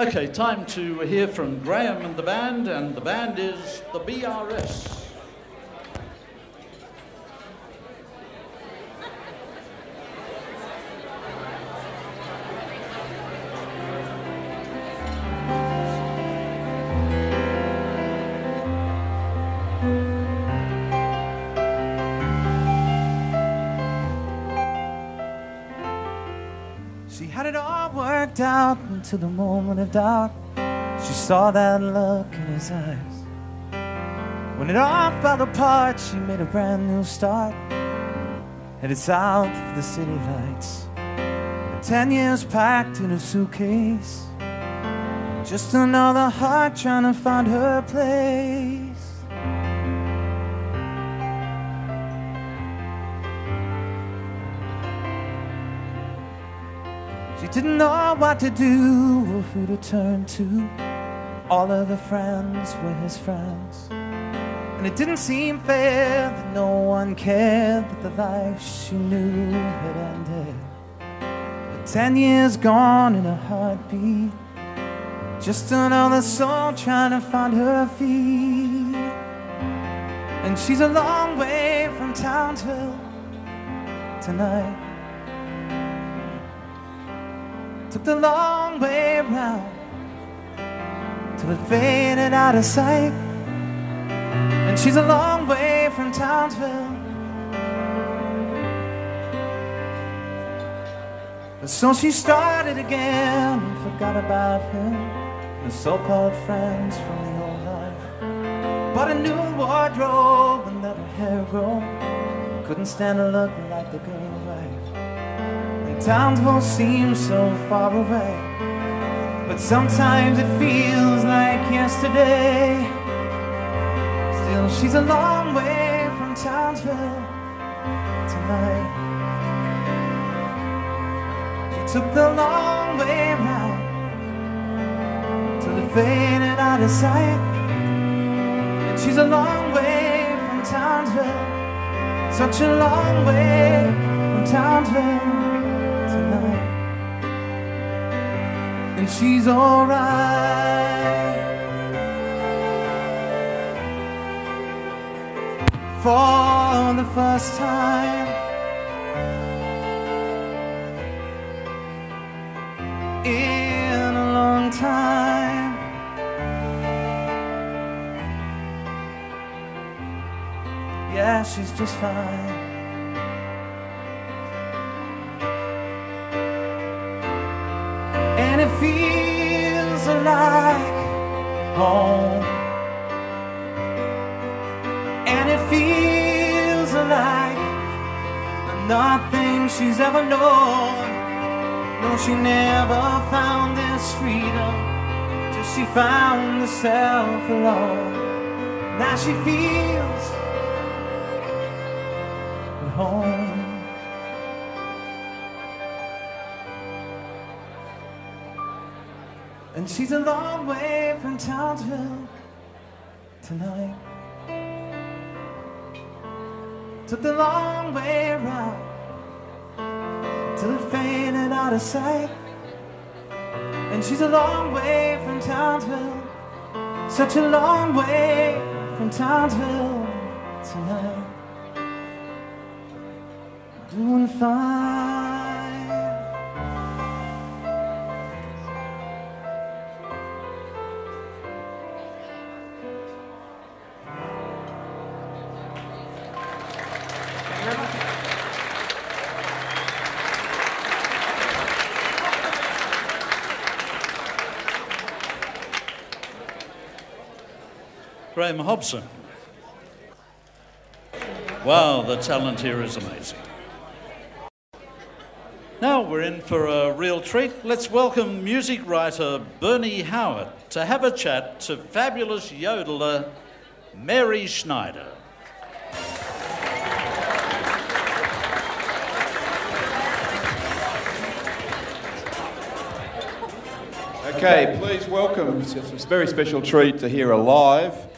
Okay, time to hear from Graham and the band, and the band is the BRS. She had it all worked out until the moment of doubt. She saw that look in his eyes. When it all fell apart, she made a brand new start. Headed south for the city lights. Ten years packed in a suitcase. Just another heart trying to find her place. She didn't know what to do or who to turn to. All of her friends were his friends. And it didn't seem fair that no one cared that the life she knew had ended. But ten years gone in a heartbeat. Just another soul trying to find her feet. And she's a long way from Townsville tonight. Took the long way around till it faded out of sight. And she's a long way from Townsville. But so she started again and forgot about him, the so-called friends from the old life. Bought a new wardrobe and let her hair grow. Couldn't stand to look like the girl. And Townsville seems so far away. But sometimes it feels like yesterday. Still, she's a long way from Townsville tonight. She took the long way round till it faded out of sight. And she's a long way from Townsville, such a long way She's alright. For the first time in a long time. Yeah, she's just fine. Feels like home. Oh. And it feels like nothing she's ever known. No, she never found this freedom till she found herself alone. Now she feels at home. And she's a long way from Townsville tonight. Took the long way around till it faded out of sight. And she's a long way from Townsville, such a long way from Townsville tonight. Doing fine. Graham Hobson. Wow, the talent here is amazing. Now we're in for a real treat. Let's welcome music writer Bernie Howard to have a chat to fabulous yodeler Mary Schneider. Okay, please welcome. It's a very special treat to hear a live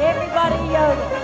Everybody yodel.